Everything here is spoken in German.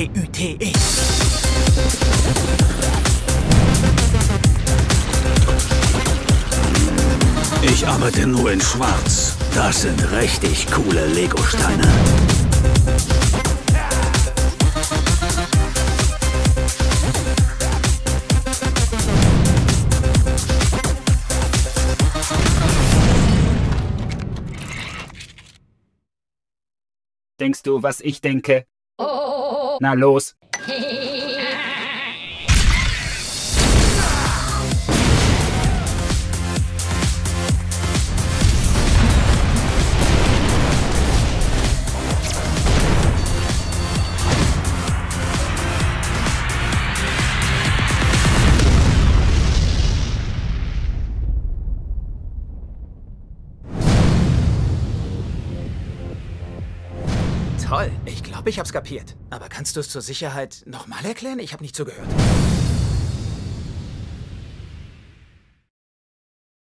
LTE. Ich arbeite nur in Schwarz. Das sind richtig coole Lego-Steine. Denkst du, was ich denke? Na los. Toll, ich glaube, ich hab's kapiert. Aber kannst du es zur Sicherheit nochmal erklären? Ich habe nicht zugehört.